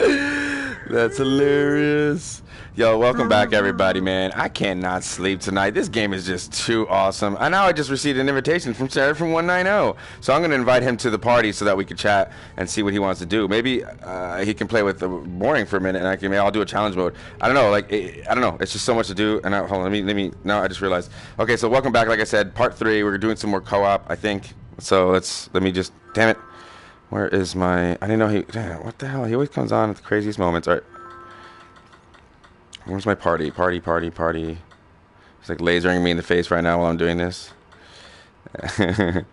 That's hilarious. Yo, welcome back, everybody, man. I cannot sleep tonight. This game is just too awesome. I know I just received an invitation from Seraphim 190. So I'm going to invite him to the party so that we can chat and see what he wants to do. Maybe uh, he can play with the boring for a minute and I can, maybe I'll do a challenge mode. I don't know. Like, it, I don't know. It's just so much to do. And I, hold on, let me, let me, no, I just realized. Okay, so welcome back. Like I said, part three. We're doing some more co op, I think. So let's, let me just, damn it. Where is my, I didn't know he, damn, what the hell? He always comes on at the craziest moments. All right. Where's my party? Party, party, party. He's like lasering me in the face right now while I'm doing this.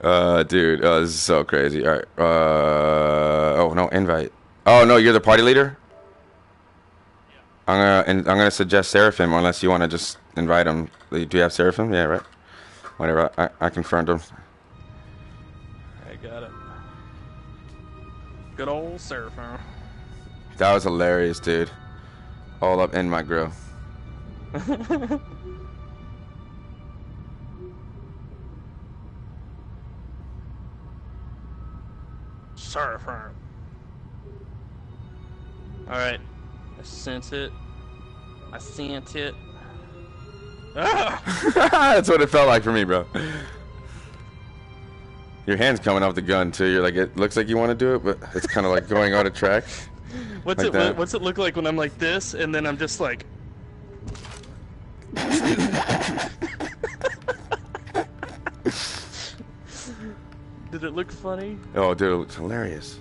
uh, dude, oh, this is so crazy. All right. Uh, oh no, invite. Oh no, you're the party leader. I'm gonna and I'm gonna suggest Seraphim unless you want to just invite him. Do you have Seraphim? Yeah, right. Whatever. I, I confirmed him. Good old Seraphim. That was hilarious, dude. All up in my grill. Seraphim. Alright. I sent it. I sent it. Ah! That's what it felt like for me, bro. Your hand's coming off the gun too. You're like, it looks like you want to do it, but it's kind of like going out of track. What's Like it? that. What's it look like when I'm like this, and then I'm just like, did it look funny? Oh, dude, it looks hilarious.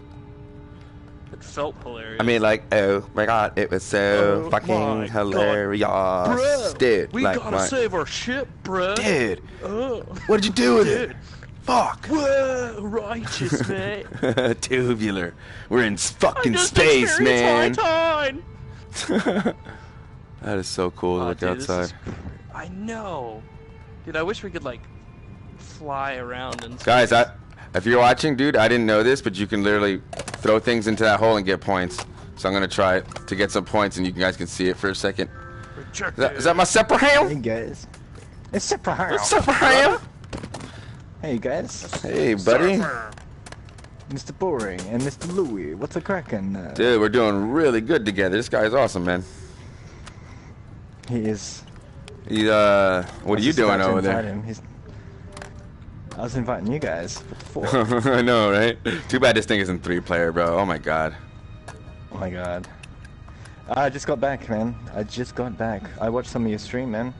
It felt hilarious. I mean, like, oh my god, it was so Oh fucking hilarious, Bro, dude. we like, gotta my- save our ship, bro. dude. Oh, What did you do with it? Dude. Fuck. Whoa, righteous, man. Tubular. We're in I fucking just space, man. experienced high tide. that is so cool to Oh, look dude, outside. is I know. Dude, I wish we could like fly around and Guys, I, if you're watching, dude, I didn't know this, but you can literally throw things into that hole and get points. So I'm gonna try it to get some points, and you guys can see it for a second. Is that, is that my Hey Separaham? guys. It's Separaham. Separaham? Hey guys. Hey, buddy. Mr. Boring and Mr. Louie. What's a crackin'? Uh, Dude, we're doing really good together. This guy's awesome, man. He is. He, uh, what are you doing over there? Him. He's, I was inviting you guys. I know, right? Too bad this thing isn't three player, bro. Oh my god. oh my god. I just got back, man. I just got back. I watched some of your stream, man.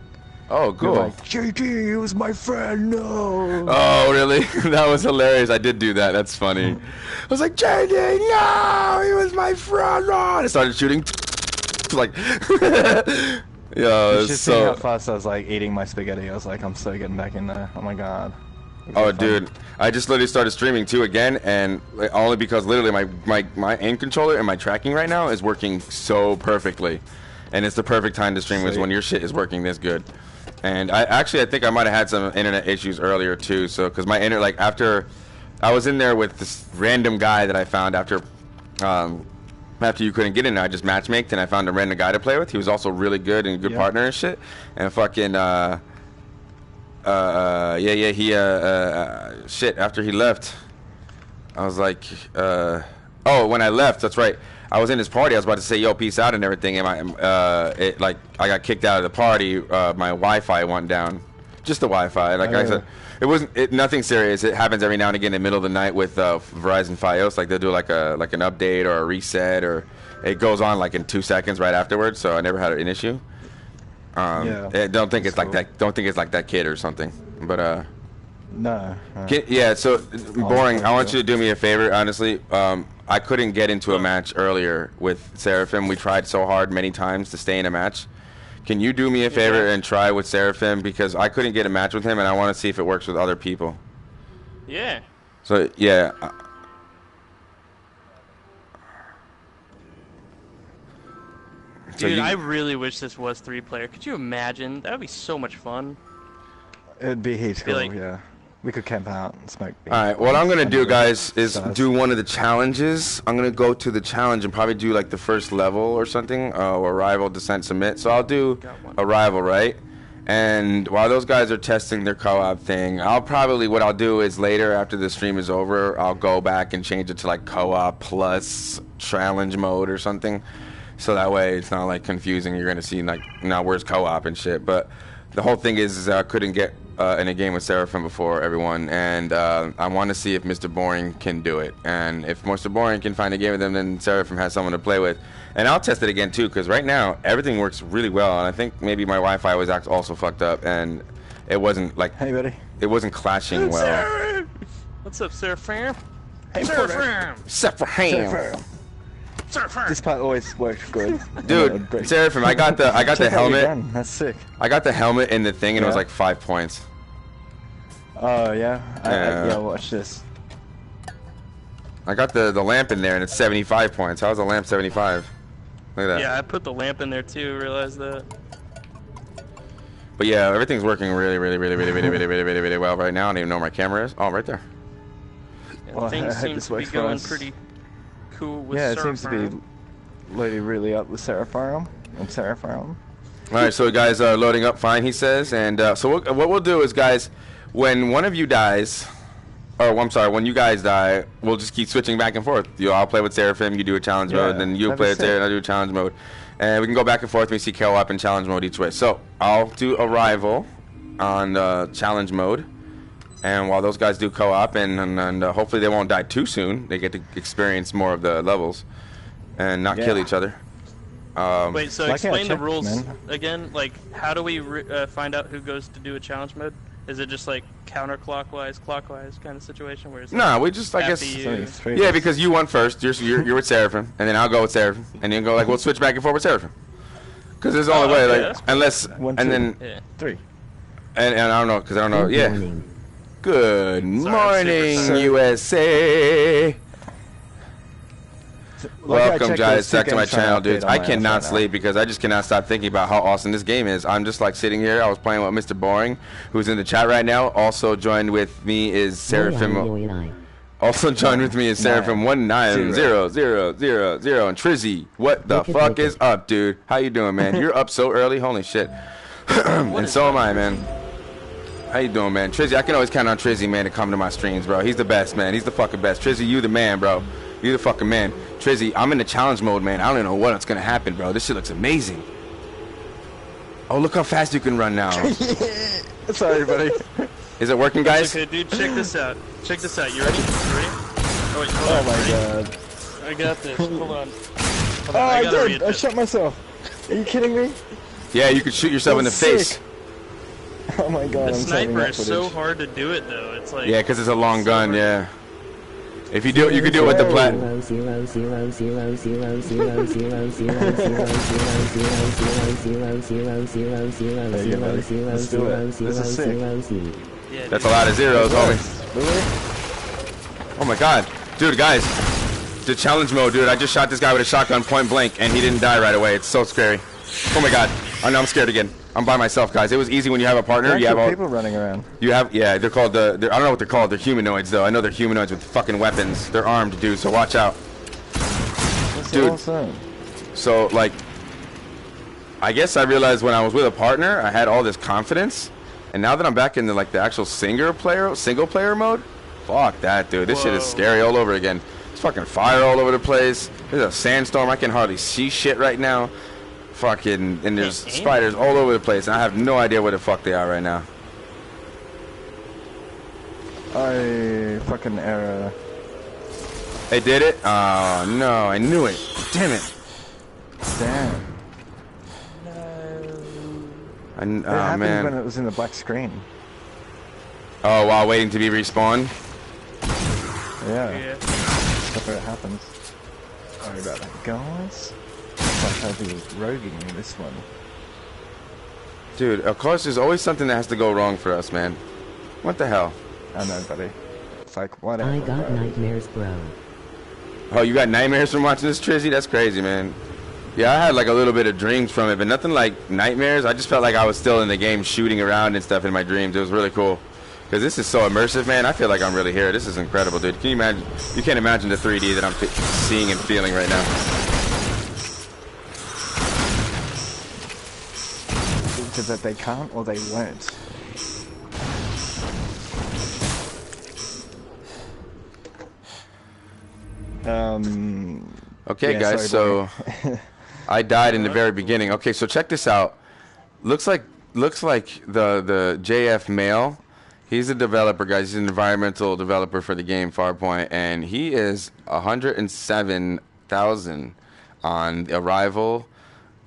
Oh, You're cool. like, JD, he was my friend. No. Oh, really? that was hilarious. I did do that. That's funny. I was like, JD, no, he was my friend. No. And I started shooting. like, yo, You it's should see how so. fast I was like eating my spaghetti. I was like, I'm so getting back in there. Oh my god. Oh, fun. dude, I just literally started streaming too again, and only because literally my, my my aim controller and my tracking right now is working so perfectly, and it's the perfect time to stream is when your shit is working this good. And I actually I think I might have had some internet issues earlier too, so because my internet like after I was in there with this random guy that I found after um, after you couldn't get in, I just matchmaked and I found a random guy to play with. He was also really good and a good Yeah. partner and shit. And fucking uh, uh, uh, yeah, yeah, he, uh, uh, shit, after he left, I was like, uh, oh, when I left, that's right. I was in his party. I was about to say, yo, peace out and everything. And my, uh, it, like, I got kicked out of the party. Uh, my Wi-Fi went down. Just the Wi-Fi. Like I Oh. said, it wasn't, it, nothing serious. It happens every now and again in the middle of the night with, uh, Verizon Fios. Like, they'll do like a, like an update or a reset or it goes on like in two seconds right afterwards. So I never had an issue. Um, Yeah. eh, don't think it's like that. Don't think it's like that kid or something. But uh, No. no. can, yeah. So boring. I want you to do me a favor. Honestly, um, I couldn't get into a match earlier with Seraphim. We tried so hard many times to stay in a match. Can you do me a favor Yeah. and try with Seraphim because I couldn't get a match with him, and I want to see if it works with other people. Yeah. So yeah. uh, So Dude, you- I really wish this was three player. Could you imagine? That would be so much fun. It'd be heaps Be like- yeah. We could camp out and smoke. All right. What I'm gonna do, guys, is Stars. do one of the challenges. I'm gonna go to the challenge and probably do like the first level or something, uh, or arrival, descent, submit. So I'll do Got arrival, right? And while those guys are testing their co-op thing, I'll probably what I'll do is later after the stream is over, I'll go back and change it to like co-op plus challenge mode or something. So that way it's not like confusing. You're gonna see like now where's co-op and shit. But the whole thing is, is I couldn't get uh, in a game with Seraphim before everyone, and uh, I want to see if Mr. Boring can do it. And if Mr. Boring can find a game with him, then Seraphim has someone to play with. And I'll test it again too, because right now everything works really well, and I think maybe my Wi-Fi was also fucked up, and it wasn't like Hey, buddy. it wasn't clashing well. Seraphim! What's up, Seraphim? Hey, Seraphim! Seraphim, Seraphim! This part always worked good. dude, Seraphim, I got the I got the Check out your helmet. That's sick. I got the helmet in the thing, and it was like five points. Oh yeah. I, Yeah. I, yeah. Watch this. I got the the lamp in there, and it's 75 points. How's the lamp 75? Look at that. Yeah, I put the lamp in there too, realized that. But yeah, everything's working really, really, really, really, really, really, really, really, really well right now. I don't even know where my camera is. Oh, right there. Yeah, Well, I things hope seem this to be going us. pretty cool with yeah, it seems to be Seraphim. loading really up with Seraphim and Seraphim. All right, so guys are loading up fine, he says. And uh, so what, what we'll do is, guys, when one of you dies, or I'm sorry, when you guys die, we'll just keep switching back and forth. You, I'll play with Seraphim, you do a challenge Yeah, mode, then you play with. Seraphim, I do a challenge mode. And we can go back and forth, we see co-op in challenge mode each way. So I'll do Arrival on uh, challenge mode. And while those guys do co-op, and, and, and uh, hopefully they won't die too soon, they get to experience more of the levels and not kill each other. Um, Wait, so Why can't I explain the rules man? again. Like, how do we re- uh, find out who goes to do a challenge mode? Is it just like counterclockwise, clockwise kind of situation where it's like, we just I guess you- So it's three yeah because you won first. You're you're, you're with Seraphim, and then I'll go with Seraphim, and then go like we'll switch back and forth with Seraphim. Because there's the only Oh, way okay, like cool. unless One, and then Yeah. Three. and, and I don't know because I don't know Good yeah. morning. Good I'm super morning sorry. USA. Like, Welcome guys back to my channel, dudes. I my cannot iPhone now. sleep because I just cannot stop thinking about how awesome this game is. I'm just like sitting here. I was playing with Mr. Boring, who's in the chat right now. Also joined with me is Seraphim. Also joined with me is Seraphim one nine zero zero zero zero and Trizzy. What the Wicked, fuck wicked. is up, dude? How you doing, man? You're up so early. Holy shit. and so am I, man. How you doing, man? Trizzy, I can always count on Trizzy, man, to come to my streams, bro. He's the best, man. He's the fucking best. Trizzy, you the man, bro. You the fucking man. Trizzy, I'm in the challenge mode, man. I don't even know what's gonna happen, bro. This shit looks amazing. Oh, look how fast you can run now. Sorry, buddy. Is it working, guys? Okay, dude, check this out. Check this out. You ready? You ready? Oh wait, hold oh on. my ready? god. I got this. Hold on. Hold on. Oh, I, gotta did. I shot myself. Are you kidding me? Yeah, you could shoot yourself in the That's face. Oh my god, The I'm saving sniper that is so hard to do it though. It's like Yeah, because it's a long gun, hard. yeah. If you do it, you can do it with the plat. Zero, zero, zero, zero, zero, zero, zero, zero, zero, zero, zero, zero, zero, zero, zero, zero, There you go, zero, buddy. zero, Let's do it. This is sick. zero, zero. Yeah, That's a lot of zeros, homie. Really? Oh my god. Dude, guys. The challenge mode, dude. I just shot this guy with a shotgun point blank and he didn't die right away. It's so scary. Oh my god. Oh no, I'm scared again. I'm by myself, guys. It was easy when you have a partner. There You have all, people running around. you have yeah, they're called the they're, I don't know what they're called. They're humanoids though. I know they're humanoids with fucking weapons. They're armed, dude, so watch out. That's Dude. awesome. So like I guess I realized when I was with a partner, I had all this confidence. And now that I'm back in the like the actual single player single player mode, fuck that dude. This shit is scary all over again. It's fucking fire all over the place. There's a sandstorm. I can hardly see shit right now. Fucking and there's Can't spiders all over the place. And I have no idea where the fuck they are right now. I fucking error. They did it? Oh no, I knew it. Damn it. Damn. I, kn- It oh happened man. when it was in the black screen. Oh, while waiting to be respawned. Yeah. Yeah. That's where it happens. Sorry about that, guys. Looks like I'll be roguing in this one. Dude, of course there's always something that has to go wrong for us, man. What the hell? I know, buddy. It's like, whatever. I got bro. nightmares, bro. Oh, you got nightmares from watching this, Trizzy? That's crazy, man. Yeah, I had like a little bit of dreams from it, but nothing like nightmares. I just felt like I was still in the game shooting around and stuff in my dreams. It was really cool. Because this is so immersive, man. I feel like I'm really here. This is incredible, dude. Can you imagine? You can't imagine the 3D that I'm fi- seeing and feeling right now. Either that they can't or they won't. Um. Okay, Yeah, guys. sorry, so I died in the very beginning. Okay, so check this out. Looks like looks like the the JF male. He's a developer, guys. He's an environmental developer for the game Farpoint, and he is 107,000 on arrival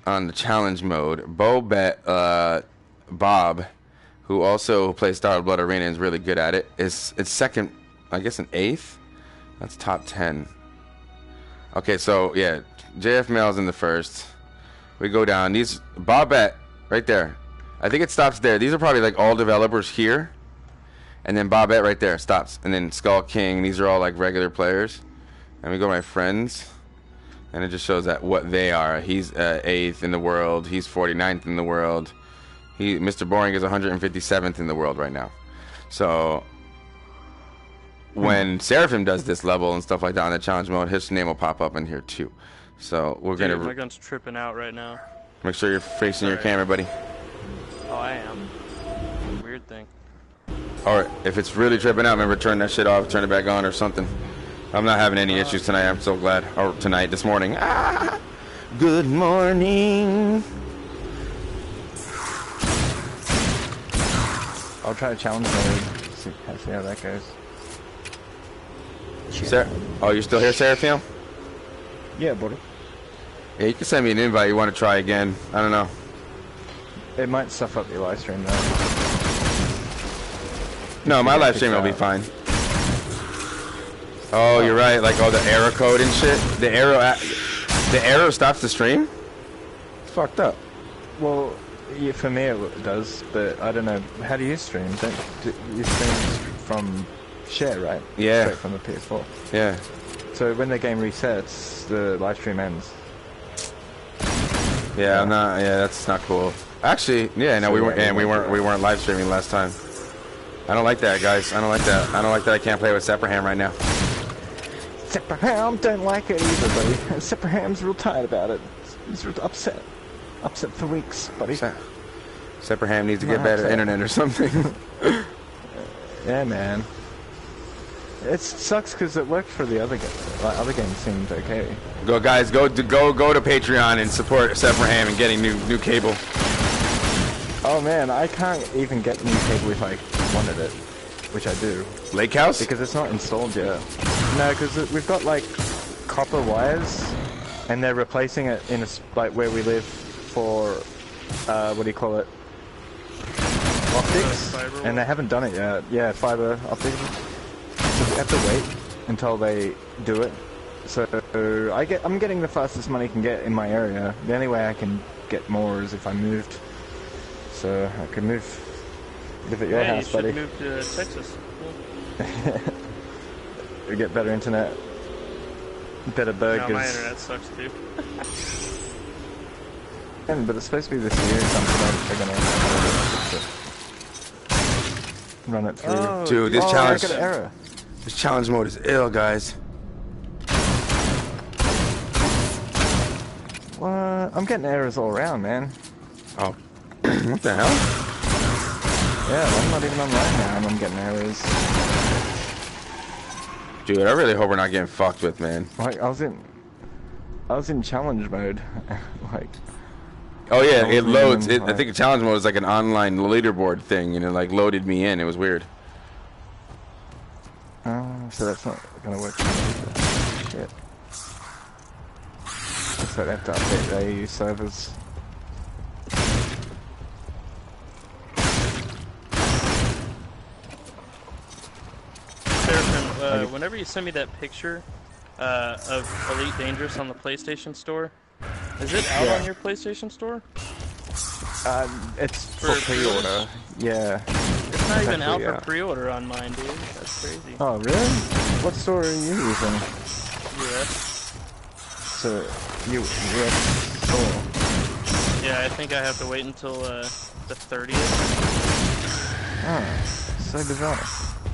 on the challenge mode. Bo Bet, uh, Bob, who also plays Starblood Arena, is really good at it. Is it's second, I guess, an eighth. That's top ten. Okay, so yeah, JF Mail's in the first. We go down. These Bobette right there. I think it stops there. These are probably like all developers here. And then Bobette right there stops. And then Skull King. These are all like regular players. And we go my friends. And it just shows that what they are. He's uh, eighth in the world. He's 49th in the world. He Mr. Boring is 157th in the world right now. So when Seraphim does this level and stuff like that on the challenge mode, his name will pop up in here too. So we're Dude, gonna my gun's tripping out right now. make sure you're facing your camera, buddy. Oh, I am. Weird thing. Or if it's really tripping out, remember turn that shit off, turn it back on or something. I'm not having any issues tonight. I'm so glad. Or tonight, this morning. Ah, good morning. I'll try to challenge mode. See, see how that goes. Sarah, oh, you're still here, Seraphim? Yeah, buddy. Yeah, you can send me an invite. You want to try again? I don't know. It might stuff up your live stream though. No, my live stream will be fine. Oh, you're right. Like all the arrow code and shit. The arrow, the arrow stops the stream. It's fucked up. Well, yeah, for me it does, but I don't know. How do you stream? Don't do, you stream from share, right? Yeah. Straight from the PS4. Yeah. So when the game resets, the live stream ends. Yeah, I'm not. Yeah, that's not cool. Actually, yeah, no, So, we yeah, weren't. And we weren't. We weren't live streaming last time. I don't like that, guys. I don't like that. I don't like that. I can't play with Separaham right now. Separaham don't like it either, buddy. Separaham's real tired about it. He's real upset. Upset for weeks, buddy. Se- Separaham needs to get better internet or something. Yeah, man. It sucks because it worked for the other game. Like, other games seemed okay. go, guys. Go to go go to Patreon and support Separaham and getting new new cable. Oh man, I can't even get new cable if I wanted it, which I do, Lake House. because it's not installed yet. No, because we've got like copper wires, and they're replacing it in a s like where we live for uh, what do you call it? Optics, fiber and they haven't done it yet. Yeah, fiber optics. So we have to wait until they do it. So I get, I'm getting the fastest money I can get in my area. The only way I can get more is if I moved. So I could move, live at your yeah, house, you should buddy. move to Texas. Cool. We get better internet, better No, burgers. my internet sucks too. Yeah, but it's supposed to be this year. Something they're gonna run it through. Oh, Dude, this oh, challenge. I got an error. This challenge mode is ill, guys. What? I'm getting errors all around, man. Oh, what the hell? Yeah, I'm not even online now, and I'm getting errors. Dude, I really hope we're not getting fucked with, man. Like I was in, I was in challenge mode. like, Oh yeah, it loads. It, I think challenge mode is like an online leaderboard thing, and it like loaded me in. It was weird. oh, so that's not gonna work. Shit. So they have to update the AU servers. Seraphim, uh, whenever you send me that picture uh, of Elite Dangerous on the PlayStation Store, is it out Yeah. on your PlayStation Store? Uh, it's for, For pre-order. Yeah. It's not even out yeah. for pre-order on mine, dude. That's crazy. Oh, really? What store are you using? US. So, you, US store. Yeah, I think I have to wait until uh, the 30th. Oh, so bizarre.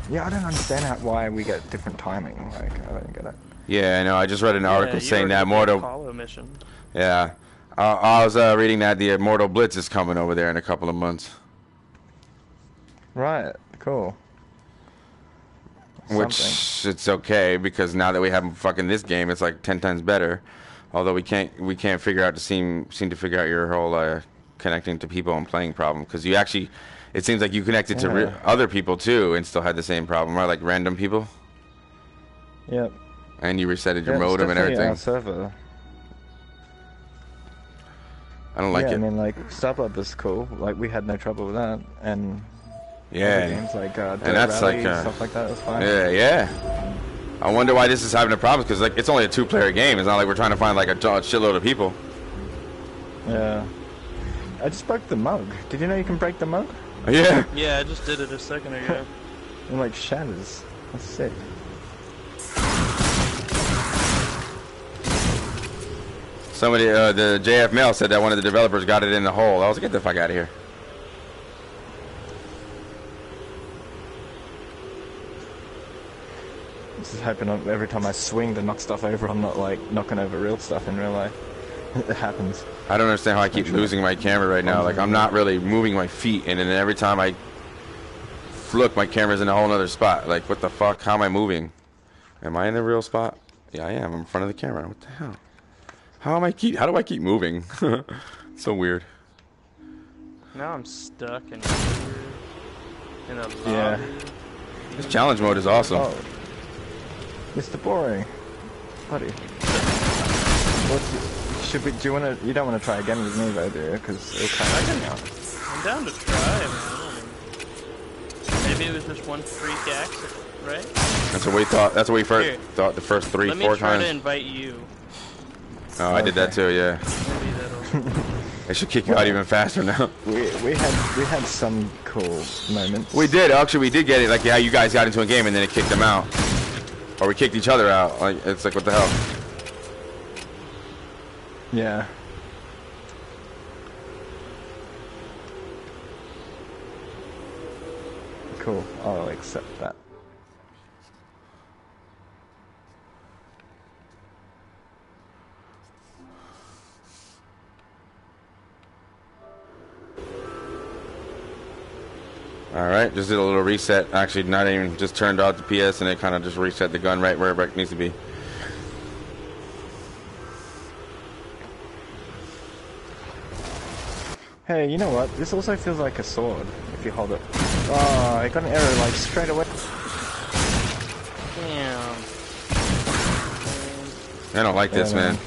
Yeah, I don't understand how, why we get different timing. Like, I don't get it. Yeah, I know. I just read an article yeah, saying that Mortal. Apollo mission. Yeah, Uh, I was uh, reading that the Immortal Blitz is coming over there in a couple of months, Right. Cool. which Something. it's okay because now that we have fucking this game, it's like ten times better. Although we can't we can't figure out to seem seem to figure out your whole uh, connecting to people and playing problem because you actually it seems like you connected to re- other people too and still had the same problem, right? Like random people, Yep. and you resetted your Yeah, modem and everything. Our server. I don't like yeah, it. I mean, like StubHub is cool. Like we had no trouble with that, and yeah. games like uh, Dirt that's Rally, like, uh, stuff like that was fine. Yeah, yeah. I wonder why this is having a problem because like it's only a two-player game. It's not like we're trying to find like a shitload of people. Yeah. I just broke the mug. Did you know you can break the mug? Yeah. Yeah, I just did it a second ago. It like shatters. That's sick. Somebody, uh, the JF Mail said that one of the developers got it in the hole. I was like, get the fuck out of here. Just hoping I'm- every time I swing to knock stuff over, I'm not like knocking over real stuff in real life. it happens. I don't understand how I keep losing my camera right now. Like I'm not really moving my feet, and then every time I look, my camera's in a whole other spot. Like what the fuck? How am I moving? Am I in the real spot? Yeah, I am. I'm in front of the camera. What the hell? How am I keep? How do I keep moving? so weird. now I'm stuck in in a lobby. Yeah. This challenge mode is awesome. Oh. Mr. Boring. Buddy. What's, should we, do you want to, you don't want to try again with me though, do you? Because it'll kind of out. I'm down to try, man. Maybe it was just one freak accident, right? That's what we thought. That's what we first Here. thought the first three, Let me four try times. to invite you. Oh, I did that too. Yeah. Maybe should kick you out even faster now. We, we had, we had some cool moments. We did actually. We did get it. Like yeah, you guys got into a game and then it kicked them out, or we kicked each other out. Like it's like what the hell? Yeah. Cool. I'll accept that. All right, just did a little reset. Actually, not even just turned off the PS and it kind of just reset the gun right where it needs to be. Hey, you know what? This also feels like a sword if you hold it. Ah, oh, I got an arrow, like straight away. Damn. I don't like this, man. man.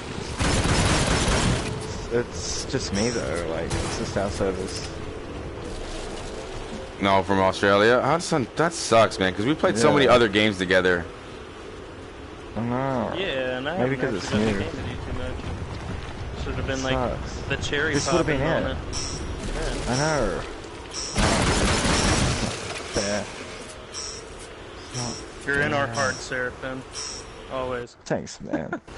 It's just me though. Like it's just our servers. No, from Australia. How does that, that sucks, man? Because we played so many other games together. Oh no. Yeah, and I Maybe haven't 'cause actually it's done the new. game with you too much. Should have been like the cherry This popping been it. moment. I know. Fair. You're in our hearts, Seraphim. Always. Thanks, man.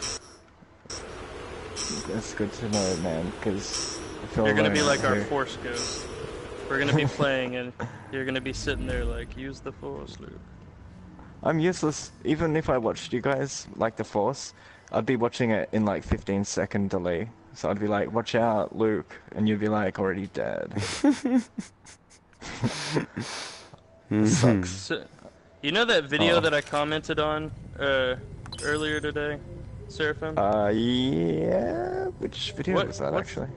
That's good to know, man. Because I feel You're gonna be like our force ghost. We're gonna be playing and you're gonna be sitting there like, use the force, Luke. I'm useless. Even if I watched you guys like the Force, I'd be watching it in like 15 second delay. So I'd be like, "Watch out, Luke," and you'd be like, "Already dead." Sucks. So, you know that video Oh. that I commented on uh, earlier today, Seraphim? Uh, yeah. Which video What- was that actually?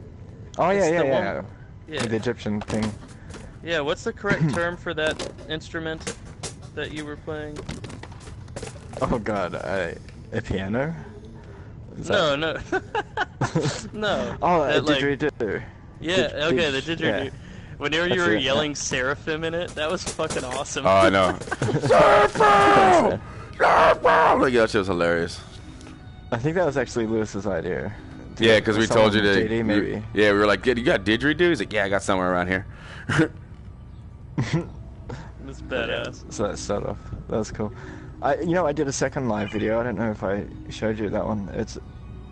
Oh yeah, it's yeah, the one- yeah. yeah. The Egyptian thing. Yeah, what's the correct term for that instrument that you were playing? Oh god, uh, a piano. Is No, that- no. no. Oh, a that, like- didgeridoo. Yeah, Did- okay, the did- didgeridoo. yeah. Whenever you were it, yeah. yelling Seraphim in it, that was fucking awesome. Oh, I know. Thanks, Seraphim! man. Seraphim! Like, that shit was hilarious. I think that was actually Lewis's idea. Yeah, because we told you Someone to. JD maybe. Yeah, we were like, "You got didgeridoo?" He's like, "Yeah, I got somewhere around here." That's badass. So that set off. That was cool. I, you know, I did a second live video. I don't know if I showed you that one. It's,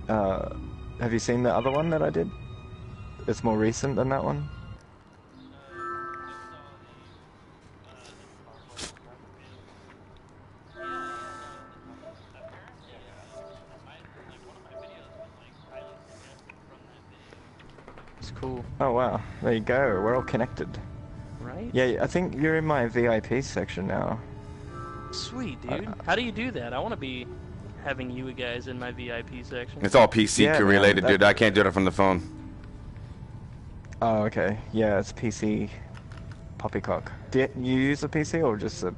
uh, have you seen the other one that I did? It's more recent than that one. It's cool, Oh wow, there you go. We're all connected. right? Yeah, I think you're in my VIP section now. Sweet, Uh, dude. How do you do that? I want to be having you guys in my VIP section. It's all PC Yeah, related, that- dude. I can't do it from the phone. Oh, okay. Yeah, it's PC. Poppycock. Do you, you use a PC or just a?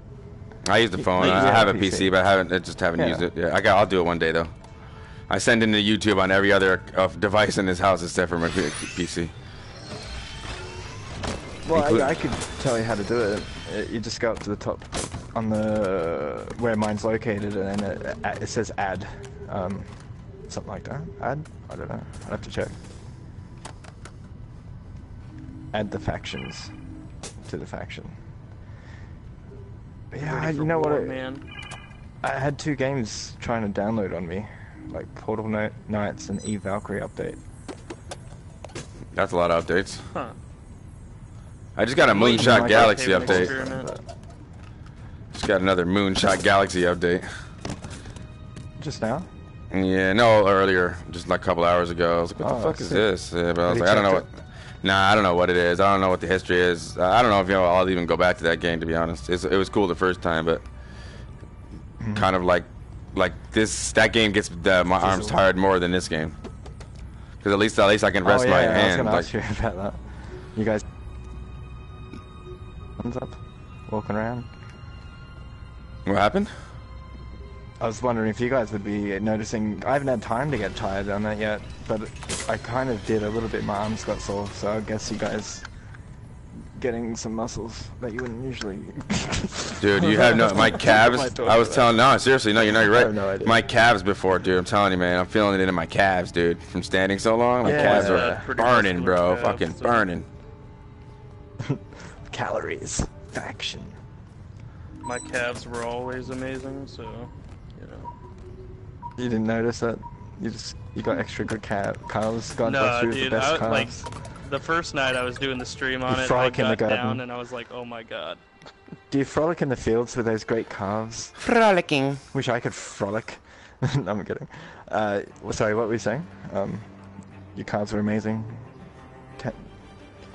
I use the phone. Yeah, I have a PC. PC, but I haven't. I just haven't Yeah. used it. Yeah, I got. I'll do it one day though. I send into YouTube on every other uh, device in this house except for my PC. Well, Include- I, I could tell you how to do it. Uh, You just go up to the top on the where mine's located, and then it, it says add, um, something like that. Add? I don't know. I'd have to check. Add the factions to the faction. But yeah, I- you know what? I, man? I had two games trying to download on me, like Portal Kni- Knights and Eve Valkyrie update. That's a lot of updates. Huh. I just got a Moonshot Galaxy my update. Just got another Moonshot Galaxy update. Just now? Yeah, no, earlier, just like a couple hours ago. I was like, what the Oh, fuck is this? Yeah, but I was like, I don't know what. Nah, I don't know what it is. I don't know what the history is. I don't know if you know. I'll even go back to that game to be honest. It's, it was cool the first time, but Mm-hmm. kind of like, like this. That game gets uh, my arms tired more than this game. Because at least, at least I can rest oh, yeah, my yeah, I was gonna Like, ask you about that. You guys hands up, walking around. What happened? I was wondering if you guys would be noticing. I haven't had time to get tired on that yet, but I kind of did a little bit. My arms got sore, so I guess you guys getting some muscles that you wouldn't usually. Dude, you have no my calves. I was telling no, seriously, no, you're not. You're right. no. My calves before, dude. I'm telling you, man. I'm feeling it in my calves, dude. From standing so long, my Yeah. calves Yeah, are burning, bro. calves, Fucking so- burning. Calories. Faction. My calves were always amazing, so you know. You didn't notice that? You just you got extra good cal- calves. God No, bless you with dude, the best I- like, calves. The first night I was doing the stream on You it, I frolic in got garden. down and I was like, oh my god. Do you frolic in the fields with those great calves? Frolicking. Wish I could frolic. no, I'm kidding. Uh, sorry, what were you saying? Um, your calves were amazing.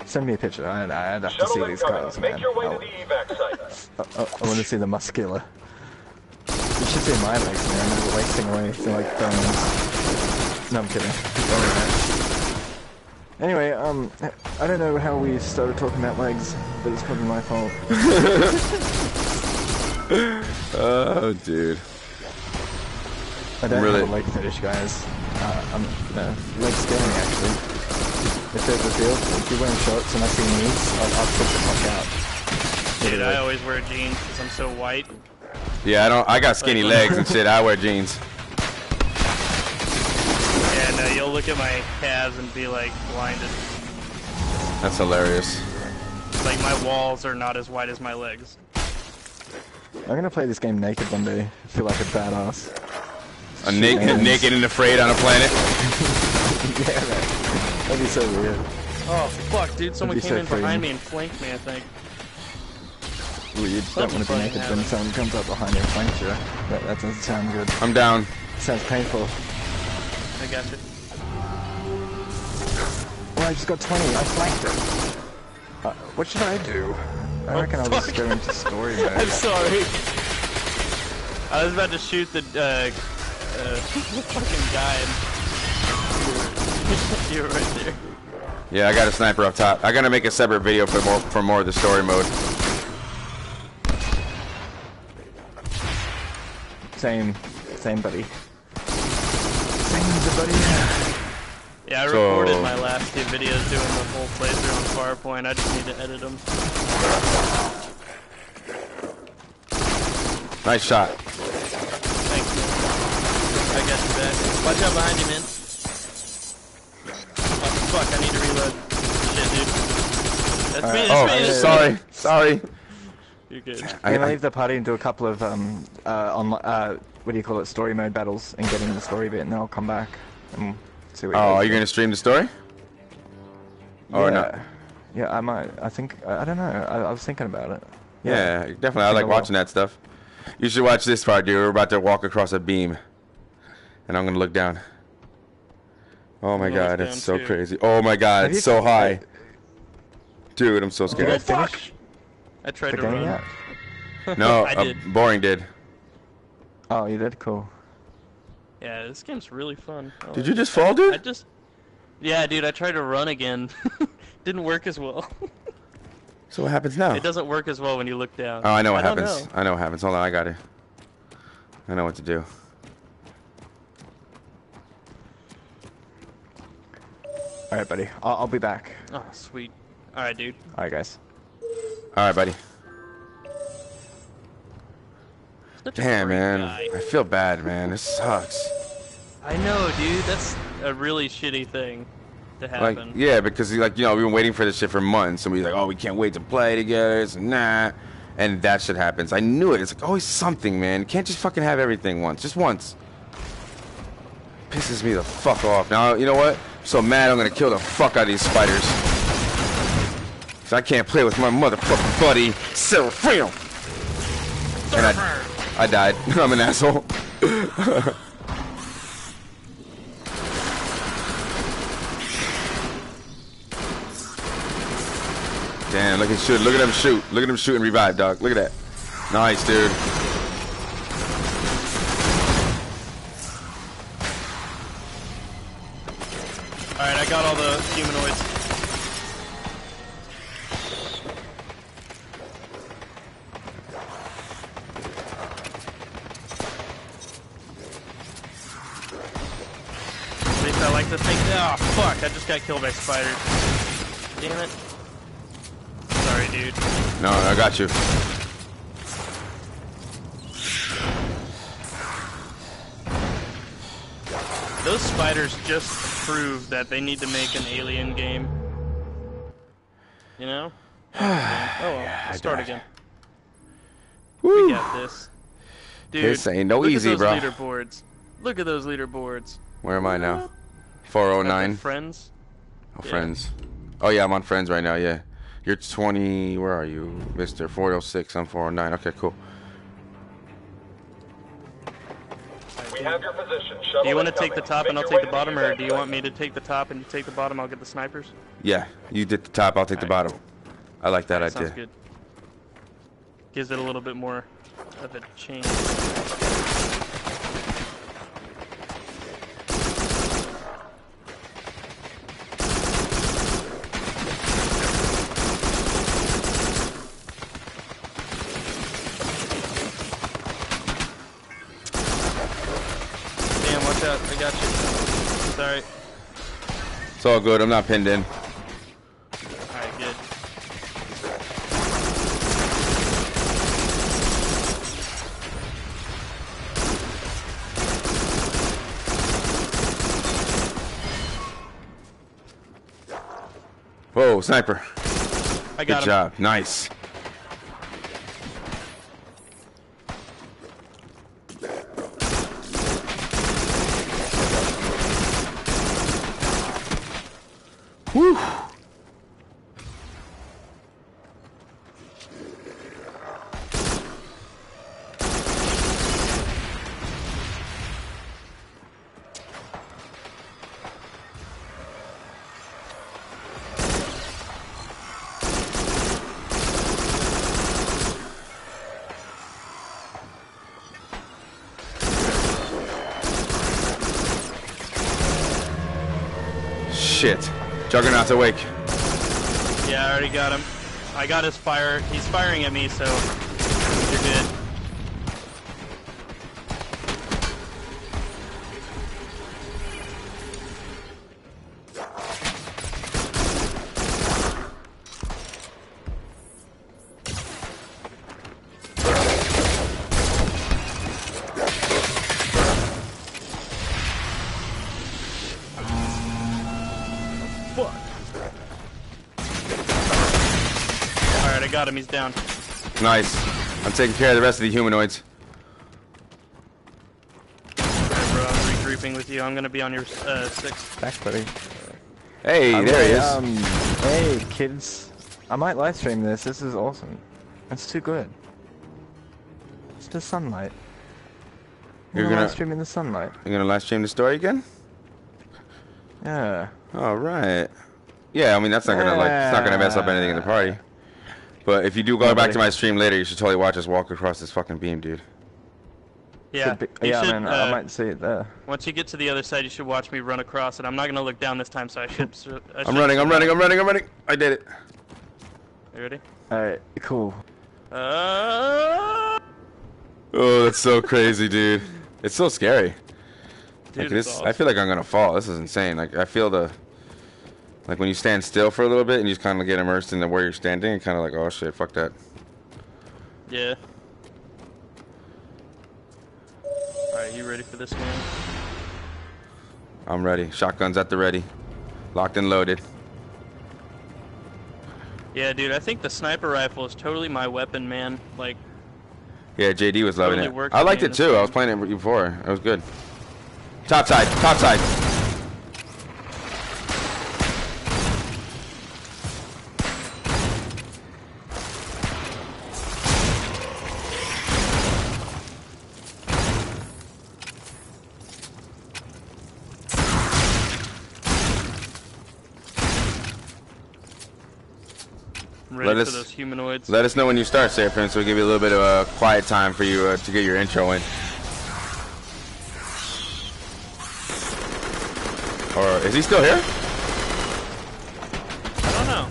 Te- send me a picture. I, I'd have to see Shuttle these incoming. calves, Make man. your way I'll- to the evac site. I, I, I want to see the muscular. You should see my legs, man. They're wasting away. They're like bones. No, I'm kidding. Anyway, um, I don't know how we started talking about legs, but it's probably my fault. Oh, dude. I don't Really? have a leg fetish, guys. Uh, I'm, no, legs scare me, actually. If there's a deal, if you're wearing shorts and I see knees, I'll, I'll flip the fuck out. Dude, I always wear jeans because I'm so white. Yeah, I don't. I got skinny legs and shit. I wear jeans. And uh, you'll look at my calves and be like blinded. That's hilarious. Like my walls are not as white as my legs. I'm gonna play this game naked one day. feel like a badass. A naked, naked and afraid on a planet. yeah, man. That'd be so weird. Oh fuck, dude! Someone came so in behind me and flanked me. I think. Well, you don't want to be naked when happened. someone comes up behind you and flanks you. That, that doesn't sound good. I'm down. sounds painful. I got you. Well, I just got 20. I flanked it. Uh, what should I do? I Oh, reckon I'll just fuck. go into story mode. I'm sorry. I was about to shoot the uh, uh, fucking guy. And you were right there. Yeah, I got a sniper up top. I gotta make a separate video for more for more of the story mode. Same. Same, buddy. Same, buddy. Yeah, I So- recorded my last two videos doing the whole playthrough on Farpoint. I just need to edit them. Nice shot. Thanks. man. I got you back. Watch out behind you, man. Oh, fuck, I need to reload. Shit, dude. That's me, that's Oh, me. that's me. sorry, sorry. You're good. I'm I, gonna leave the party and do a couple of um uh on uh what do you call it story mode battles and get into the story bit and then I'll come back and see what. oh, guys are you gonna stream the story? Or yeah. not? Yeah, I might. I think I, I don't know. I, I was thinking about it. Yeah, definitely. I think like I watching that stuff. You should watch this part, dude. We're about to walk across a beam, and I'm gonna look down. Oh my god, it's so too. crazy. Oh my god, it's so high. Dude, I'm so Did you scared. guys finish I tried the to game run. yet? No, I uh, did. boring did. Oh, you did? Cool. Yeah, this game's really fun. I Did you it. just fall, dude? I dude? just. Yeah, dude, I tried to run again. Didn't work as well. So what happens now? it doesn't work as well when you look down. Oh, I know what don't happens. know. I know what happens. Hold on, I got it. I know what to do. All right, buddy. I'll, I'll be back. Oh, sweet. All right, dude. All right, guys. All right, buddy. Such Damn, man. guy. I feel bad, man. This sucks. I know, dude. That's a really shitty thing to happen. Like, happen. yeah, because like you know we've been waiting for this shit for months, and we're like, oh, we can't wait to play together. It's nah, and that shit happens. I knew it. It's like always something, man. You can't just fucking have everything once, just once. Pisses me the fuck off. Now you know what? So mad. I'm gonna kill the fuck out of these spiders. Cause I can't play with my motherfucking buddy Seraphim. And I, I died. I'm an asshole. Damn, look at shoot. Look at him shoot. Look at him shoot and revive, dog. Look at that. Nice, dude. Got killed by spiders. Damn it. Sorry, dude. No, I got you. Those spiders just prove that they need to make an alien game. You know? oh well, let's start died. again. Woo. We got this. Dude, This ain't no look easy, at those bro. leaderboards. Look at those leaderboards. Where am I now? 409. Friends. Oh, Yeah. friends. Oh yeah, I'm on friends right now. Yeah, you're 20. Where are you, Mister 406? I'm 409. Okay, cool. We have your position. Shuttle Do you want to take the top and I'll take the bottom, or do you want me to take the top and you take the bottom? I'll get the snipers. Yeah, you did the top. I'll take the Alright, bottom. I like that Sounds idea. good. Gives it a little bit more of a change. Damn, watch out. I got you. Sorry. It's all good. I'm not pinned in. Alright, good. Whoa, sniper. I Good got him. job. Nice. Whew. Shit. Juggernaut's awake. Yeah, I already got him. I got his fire. He's firing at me, so him. He's down. Nice. I'm taking care of the rest of the humanoids. Alright, bro. I'm regrouping with you. I'm gonna be on your uh, six. Thanks, buddy. Hey, I there he is. Um, hey, kids. I might live stream this. This is awesome. It's too good. It's the sunlight. You're I'm gonna- live stream in the sunlight. You're gonna live stream the story again? Yeah. All right. Yeah, I mean that's not gonna like it's not gonna mess up anything in the party. But if you do go back to my stream later, you should totally watch us walk across this fucking beam, dude. Yeah, Should be- yeah, should, man, uh, I might see it there. Once you get to the other side, you should watch me run across it. I'm not gonna look down this time, so I should. I I'm running, I'm running, I'm running, I'm running. I did it. You ready? Alright, cool. Uh, Oh, that's so crazy, dude. It's so scary. dude, Like this, it's I feel like I'm gonna fall. This is insane. Like I feel the, like when you stand still for a little bit and you just kind of get immersed into where you're standing, and kind of like, oh shit, fuck that. Yeah. Alright, you ready for this, man? I'm ready. Shotguns at the ready, locked and loaded. Yeah, dude, I think the sniper rifle is totally my weapon, man. Like, Yeah, JD was loving Totally it. I liked it in too. I was playing it before. It was good. Top side, top side. Humanoids. Let us know when you start, Seraphim, so we'll give you a little bit of a quiet time for you uh, to get your intro in. Or is he still here? I don't know.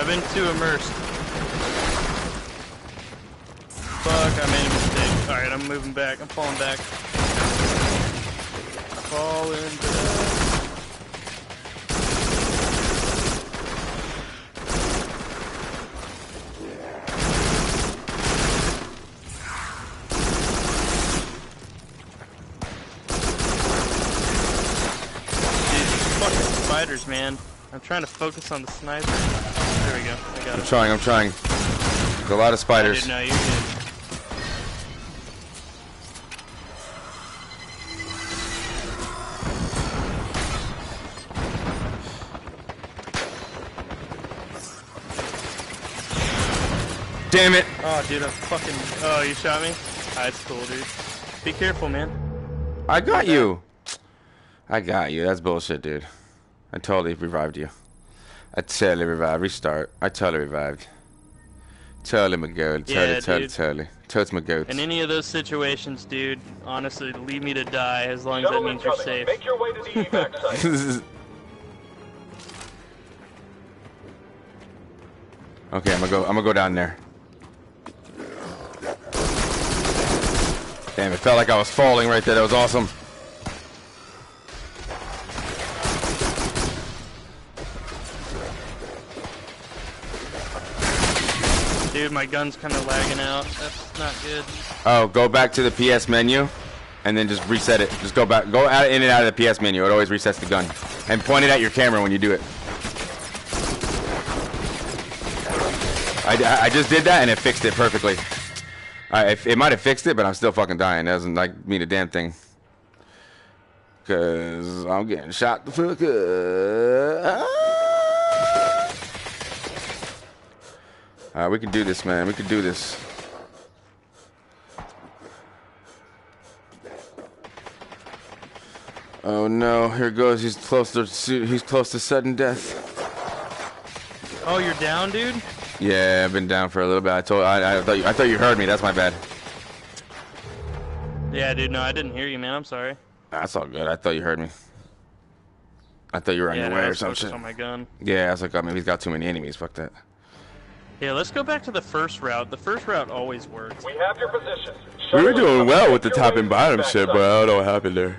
I've been too immersed. Fuck, I made a mistake. Alright, I'm moving back. I'm falling back. I Falling back. Dude, these fucking spiders, man. I'm trying to focus on the sniper. There we go. I got I'm it. trying, I'm trying. There's a lot of I spiders. didn't know you did. Damn it! Oh, dude, I'm fucking. Oh, you shot me? That's cool, dude. Be careful, man. I got you. I got you. That's bullshit, dude. I totally revived you. I totally revived. Restart. I totally revived. Totally my goat. Totally, Yeah, totally, dude. totally. Totes my goat. In any of those situations, dude, honestly, leave me to die as long as that means you're safe. make your way to the evac site. okay, I'm gonna go. I'm gonna go down there. Damn, it felt like I was falling right there. That was awesome. Dude, my gun's kind of lagging out. That's not good. Oh, go back to the PS menu, and then just reset it. Just go back, go out, in and out of the PS menu. It always resets the gun, and point it at your camera when you do it. I, I just did that, and it fixed it perfectly. It, it might have fixed it, but I'm still fucking dying. That doesn't like mean a damn thing. Cause I'm getting shot the fuck up. Alright, we can do this, man. We can do this. Oh no, here goes. He's close to he's close to sudden death. Oh, you're down, dude? Yeah, I've been down for a little bit. I told I, I thought you, I thought you heard me. That's my bad. Yeah, dude, no, I didn't hear you, man. I'm sorry. That's all good. I thought you heard me. I thought you were on yeah, your way I or something. some focused shit. on my gun. Yeah, I was like, oh, maybe he's got too many enemies. Fuck that. Yeah, let's go back to the first route. The first route always works. We have your position. We were doing well with the top and bottom evac shit, but I don't know what happened there.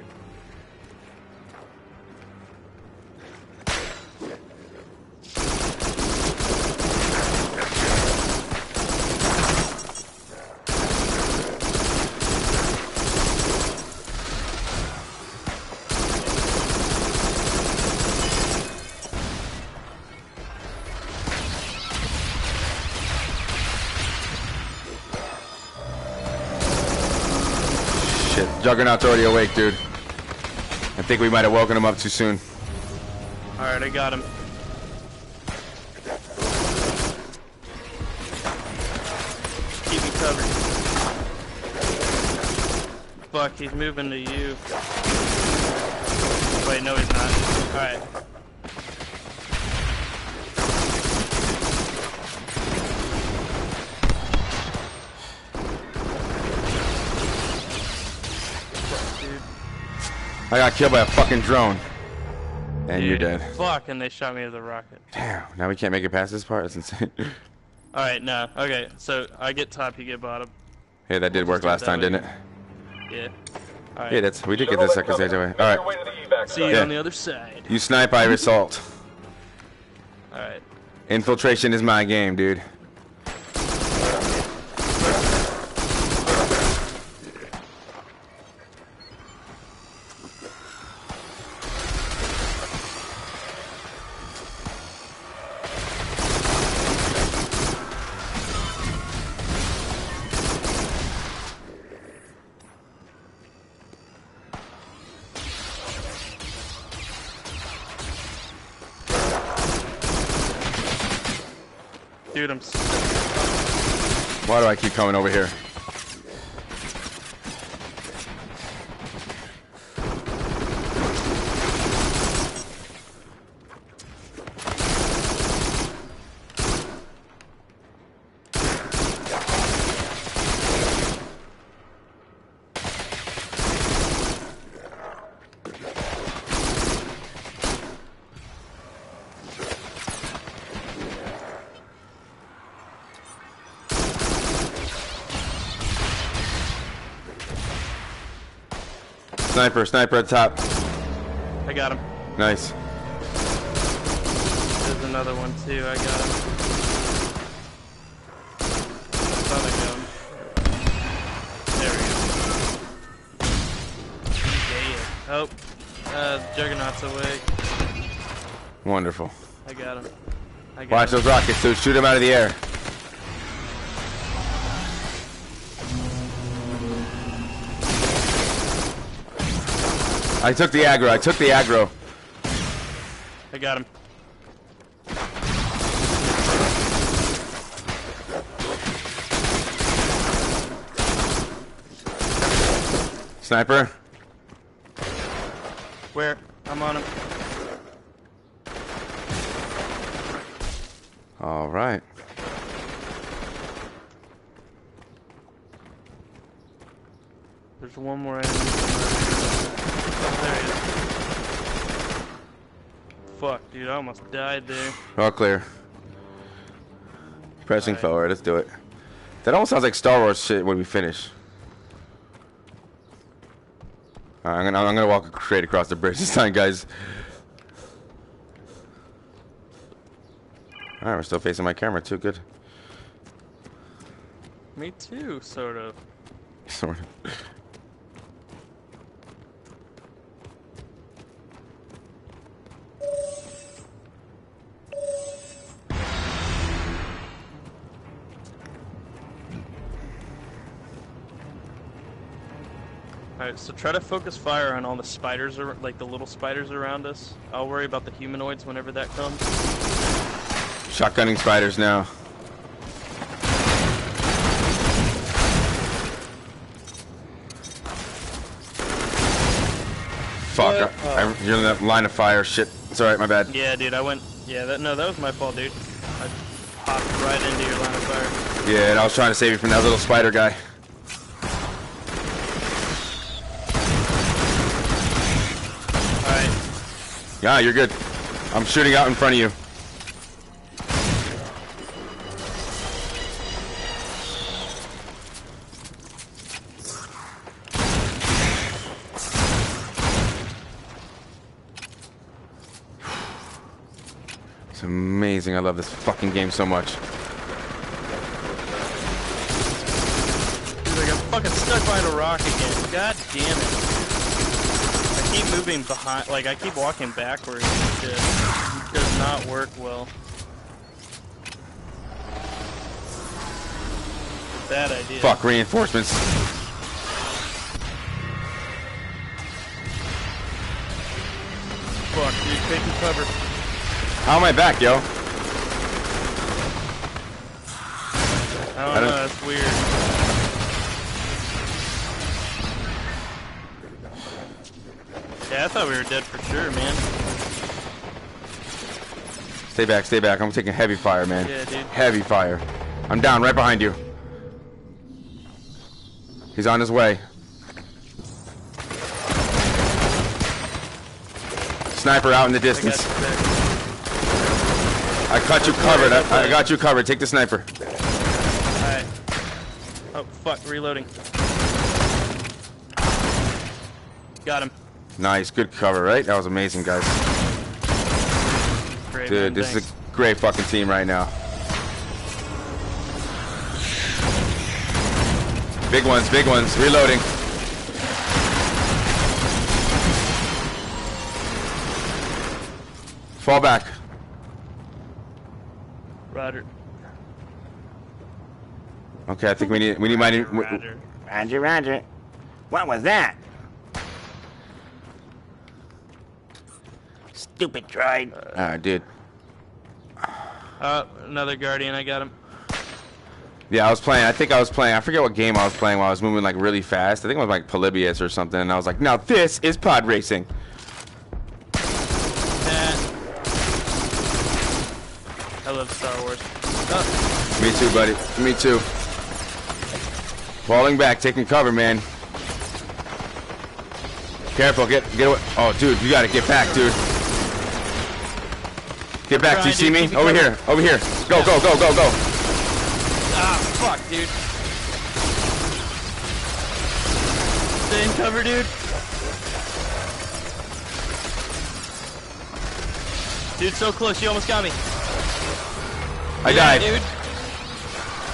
Juggernaut's already awake, dude. I think we might have woken him up too soon. Alright, I got him. Keep me covered. Fuck, he's moving to you. Wait, no, he's not. Alright. I got killed by a fucking drone. And you're dead. fuck, and they shot me with a rocket. Damn. Now we can't make it past this part. That's insane. Alright, no. Okay, so I get top, you get bottom. hey, that did work last time, way. didn't it? Yeah. Alright. Yeah, that's we did get the second stage away. All right. to the evac See you. Yeah. on the other side. You snipe, I assault. Alright. Infiltration is my game, dude. Coming over here? Sniper, sniper at the top. I got him. Nice. There's another one too. I got him. Thought I got him. There we go. Dead. Oh, uh, Juggernaut's awake. Wonderful. I got him. I got Watch him. those rockets, dude. Shoot them out of the air. I took the aggro. I took the aggro. I got him. Sniper. Where? I'm on him. All right. There's one more enemy. There he is. Fuck, dude, I almost died there. All clear. Pressing Alright. forward. Let's do it. That almost sounds like Star Wars shit when we finish. Right, I'm gonna I'm gonna walk straight across the bridge this time, guys. All right, we're still facing my camera too. Good. Me too, sort of. Sort of. Alright, so try to focus fire on all the spiders, ar- like the little spiders around us. I'll worry about the humanoids whenever that comes. Shotgunning spiders now. Fuck. What? I, uh, I, you're in that line of fire. Shit. It's alright, my bad. Yeah, dude, I went. Yeah, that no, that was my fault, dude. I popped right into your line of fire. Yeah, and I was trying to save you from that little spider guy. Yeah, you're good. I'm shooting out in front of you. It's amazing. I love this fucking game so much. dude, I got fucking stuck behind a rock again. God damn it. I keep moving behind, like I keep walking backwards. and shit. It does not work well. Bad idea. Fuck reinforcements. Fuck, dude, taking cover. How am I back, yo? I don't, I don't- know, that's weird. Thought we were dead for sure, man. Stay back, stay back. I'm taking heavy fire, man. Yeah, dude. Heavy fire. I'm down right behind you. He's on his way. Sniper out in the I distance. you. I got you covered. I, I got you covered. Take the sniper. Alright. Oh, fuck, reloading. Got him. Nice, good cover, right? That was amazing, guys. Great, Dude, man, this thanks. is a great fucking team right now. Big ones, big ones. Reloading. Fall back. Roger. Okay, I think we need we need my Roger. Roger, Roger. What was that? Stupid droid. Alright, dude. Uh, another guardian, I got him. Yeah, I was playing. I think I was playing. I forget what game I was playing while I was moving like really fast. I think it was like Polybius or something. And I was like, now this is pod racing. That. I love Star Wars. Oh, Me too, buddy. Me too. Falling back, taking cover, man. Careful, get get away. Oh, dude, you gotta get back, dude. Get back. Do you see me? Over here. Over here. Go, go, go, go, go. ah, fuck, dude. Stay in cover, dude. Dude, so close, you almost got me. I Yeah, died. dude.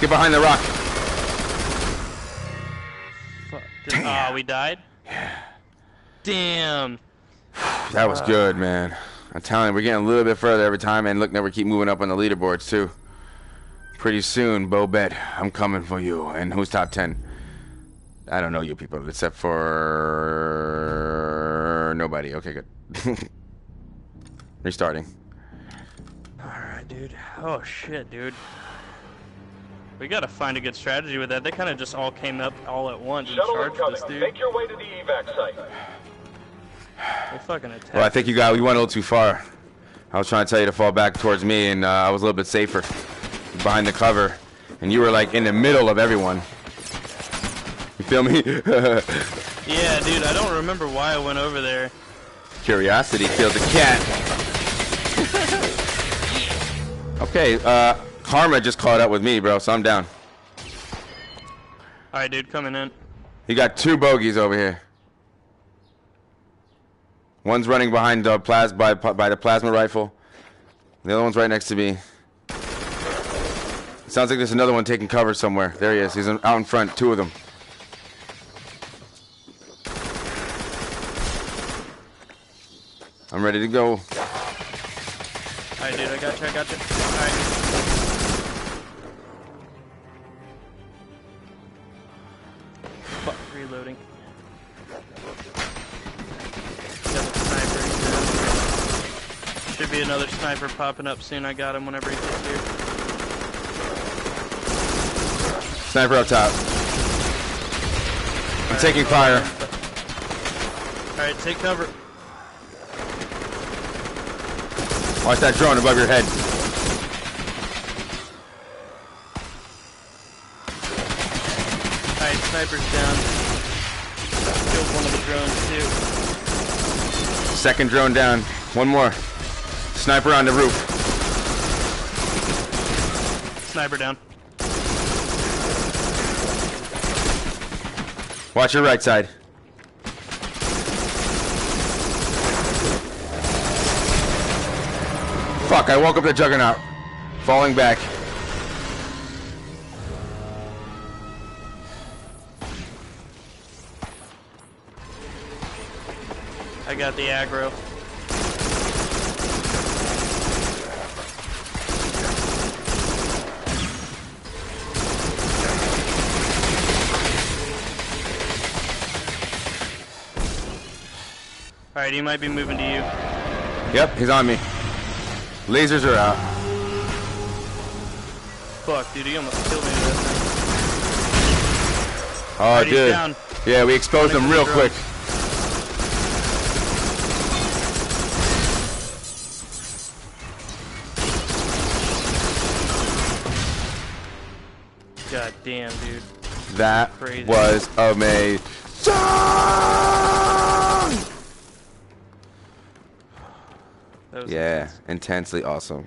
Get behind the rock. Fuck. Ah, we died? Yeah. Damn. That was good, man. I'm telling you, we're getting a little bit further every time, and look, now we keep moving up on the leaderboards too. Pretty soon, Bo Bet, I'm coming for you. And who's top ten? I don't know you people, except for nobody. Okay, good. Restarting. Alright, dude. Oh, shit, dude. We gotta find a good strategy with that. They kind of just all came up all at once and Shuttle charged incoming. this dude. Make your way to the evac site. They fucking. Well, I think you got we went a little too far. I was trying to tell you to fall back towards me, and uh, I was a little bit safer behind the cover, and you were like in the middle of everyone. You feel me? Yeah, dude, I don't remember why I went over there. Curiosity killed the cat. okay, uh, Karma just caught up with me, bro, so I'm down. Alright, dude, coming in. You got two bogeys over here. One's running behind the plas by, by the plasma rifle. The other one's right next to me. Sounds like there's another one taking cover somewhere. There he is. He's out in front. Two of them. I'm ready to go. Alright, dude, I got you, I got you. Alright. Be another sniper popping up soon. I got him whenever he gets here. Sniper up top. I'm taking fire. Alright, take cover. Watch that drone above your head. Alright, sniper's down. Killed one of the drones too. Second drone down. One more. Sniper on the roof. Sniper down. Watch your right side. Fuck, I woke up the juggernaut. Falling back. I got the aggro. Alright, he might be moving to you. Yep, he's on me. Lasers are out. Fuck, dude, he almost killed me Oh, right, dude. Yeah, we exposed him real quick. God damn, dude. That was amazing. Was Yeah, intensely awesome.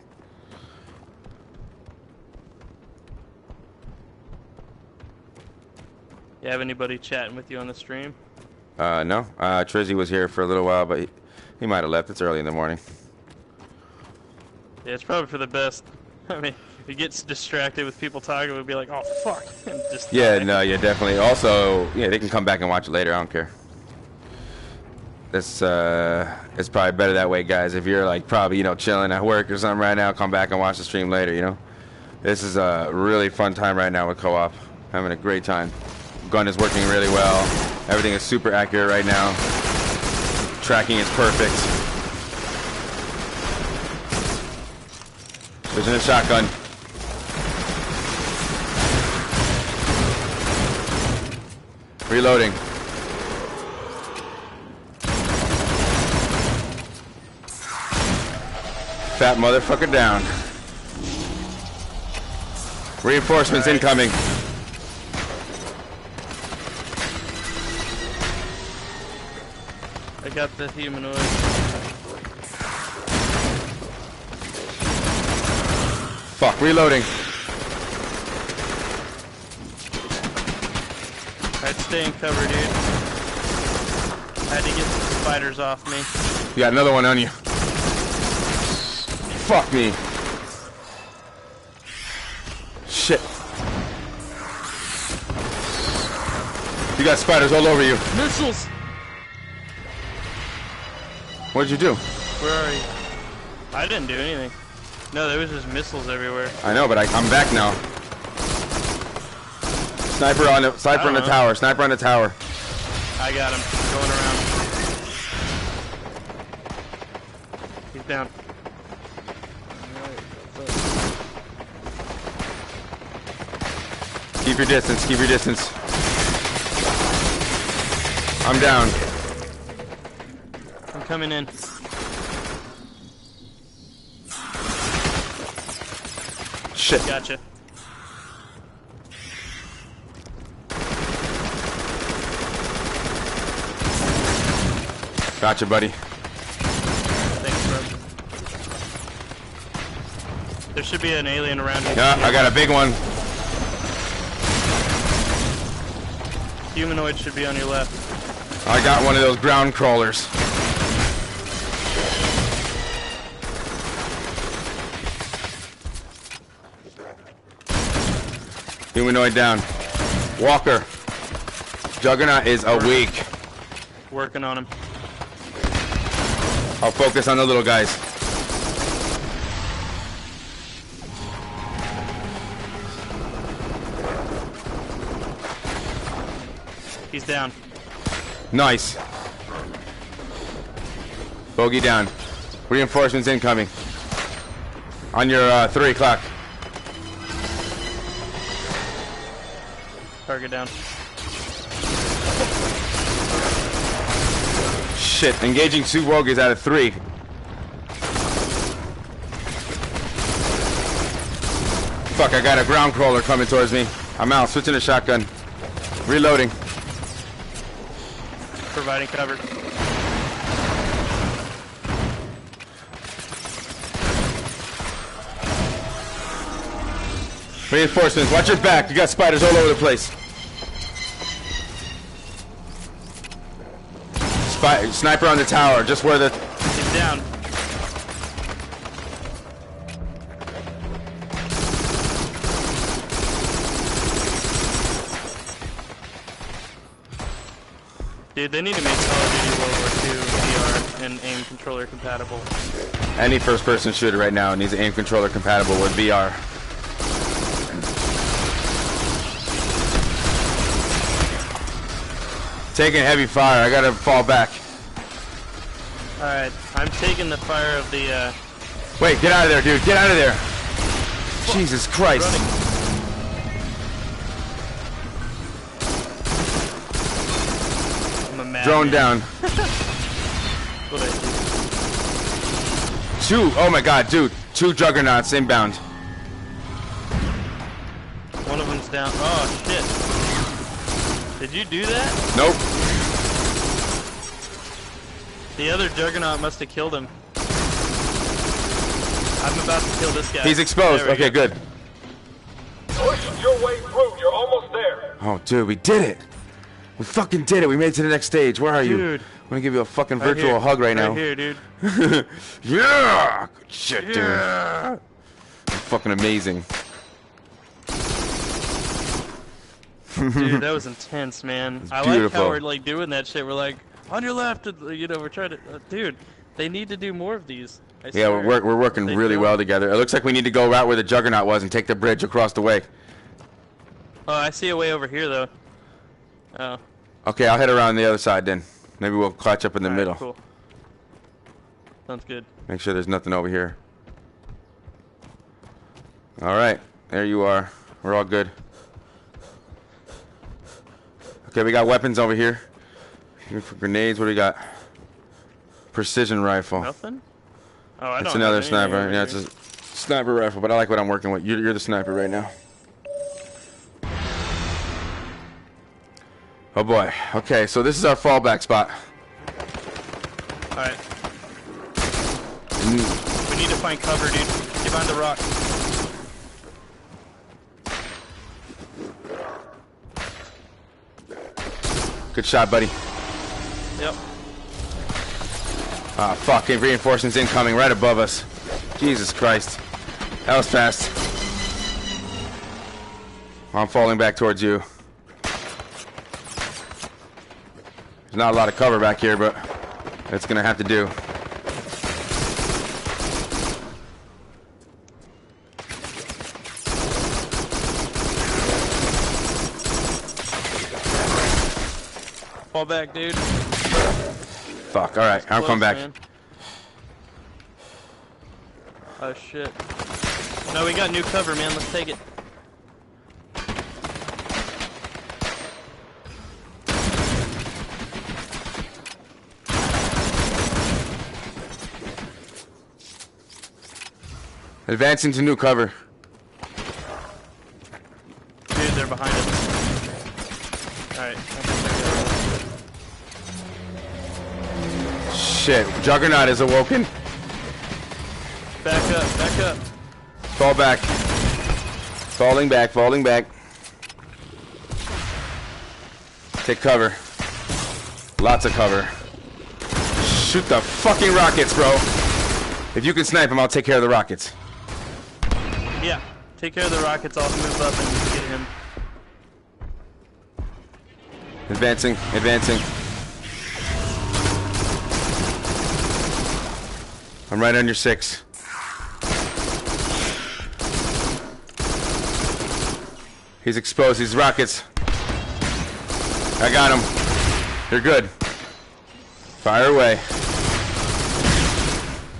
You have anybody chatting with you on the stream? Uh, no, uh, Trizzy was here for a little while, but he, he might have left. It's early in the morning. Yeah, it's probably for the best. I mean, if he gets distracted with people talking, we'd be like, oh fuck, just Yeah, die. no, yeah, definitely. Also, yeah, they can come back and watch it later. I don't care. That's uh, it's probably better that way, guys. If you're like probably you know chilling at work or something right now, come back and watch the stream later. You know, this is a really fun time right now with co-op. Having a great time. Gun is working really well. Everything is super accurate right now. Tracking is perfect. Switching a shotgun. Reloading. Fat motherfucker down. Reinforcements Alright. incoming. I got the humanoid. Fuck, reloading. Alright, stay in cover, dude. I had to get some spiders off me. You got another one on you. Fuck me. Shit. You got spiders all over you. Missiles! What'd you do? Where are you? I didn't do anything. No, there was just missiles everywhere. I know, but I, I'm back now. Sniper on the sniper on the know. tower. Sniper on the tower. I got him. Going around. He's down. Keep your distance. Keep your distance. I'm down. I'm coming in. Shit. Gotcha. Gotcha, buddy. Thanks, bro. There should be an alien around here. Yeah, I got a big one. Humanoid should be on your left. I got one of those ground crawlers. Humanoid down. Walker. Juggernaut is awake. Working on him. I'll focus on the little guys. He's down. Nice. Bogey down. Reinforcements incoming. On your uh, three o'clock. Target down. Shit, engaging two bogeys out of three. Fuck, I got a ground crawler coming towards me. I'm out, switching to shotgun. Reloading. Providing cover. Reinforcements, watch your back. You got spiders all over the place. Spy- sniper on the tower, just where the. Dude, they need to make Call of Duty World War II VR and aim controller compatible. Any first person shooter right now needs an aim controller compatible with VR. Taking heavy fire, I gotta fall back. Alright, I'm taking the fire of the, uh, Wait, get out of there, dude. Get out of there. Jesus Christ. Drone down. What I do. Two. Oh my god, dude. Two juggernauts inbound. One of them's down. Oh shit! Did you do that? Nope. The other Juggernaut must have killed him. I'm about to kill this guy. He's exposed. Okay, go. good. Push your way through. You're almost there. Oh, dude, we did it. We fucking did it. We made it to the next stage. Where are you? Dude. I'm gonna give you a fucking Right virtual here. hug right, now. here, dude. yeah. Good shit, dude. Yeah. Fucking amazing. Dude, that was intense, man. I like how we're like doing that shit. We're like on your left, you know, we're trying to, uh, dude. They need to do more of these. I Yeah, we're, we're working They really don't. well together. It looks like we need to go right where the Juggernaut was and take the bridge across the way. Oh, I see a way over here though. Oh. Okay, I'll head around the other side then. Maybe we'll clutch up in the alright, middle. Cool. Sounds good. Make sure there's nothing over here. All right, there you are. We're all good. Okay, we got weapons over here. Grenades. What do we got? Precision rifle. Nothing. Oh, I It's don't. another sniper. Yeah, it's a sniper rifle, but I like what I'm working with. You're, you're the sniper right now. Oh boy. Okay, so this is our fallback spot. All right. Mm, We need to find cover, dude. Get behind the rock. Good shot, buddy. Yep. Ah, fucking reinforcements incoming right above us. Jesus Christ. That was fast. I'm falling back towards you. There's not a lot of cover back here, but it's gonna have to do. Fall back, dude. Fuck, alright, I'll come back. man. Oh shit. No, we got new cover, man. Let's take it. Advancing to new cover. Dude, they're behind us. Alright. Shit, Juggernaut is awoken. Back up, back up. Fall back. Falling back, falling back. Take cover. Lots of cover. Shoot the fucking rockets, bro. If you can snipe them, I'll take care of the rockets. Yeah. Take care of the rockets. I'll move up and get him. Advancing, advancing. I'm right on your six. He's exposed. He's rockets. I got him. You're good. Fire away.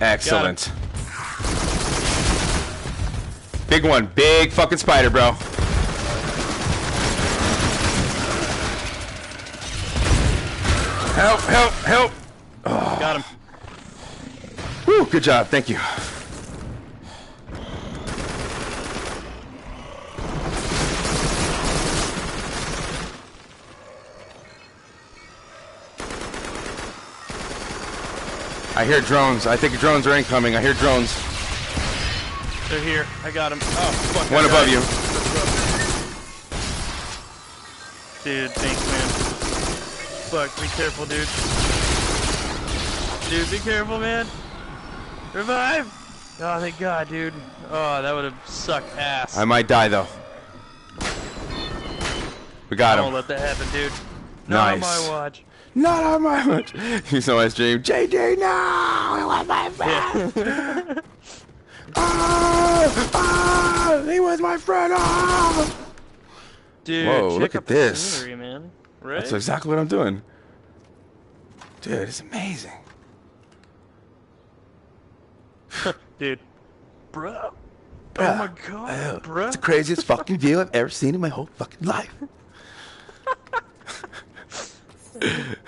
Excellent. Big one. Big fucking spider, bro. Help, help, help. Got him. Whew, good job. Thank you. I hear drones. I think drones are incoming. I hear drones. They're here. I got him. Oh, fuck. I One above him. you. Dude, thanks, man. Fuck, be careful, dude. Dude, be careful, man. Revive! Oh, thank God, dude. Oh, that would have sucked ass. I might die though. We got I won't him. let that happen, dude. Not on my watch. Not on my watch. You saw my stream. JJ, no! It was my friend. Yeah. Ah, ah, he was my friend. Ah. Dude, Whoa, check look out at this. scenery, man. Right? That's exactly what I'm doing. Dude, it's amazing. Dude. Bro. Bruh. Oh my god, Oh, bro. It's the craziest fucking view I've ever seen in my whole fucking life.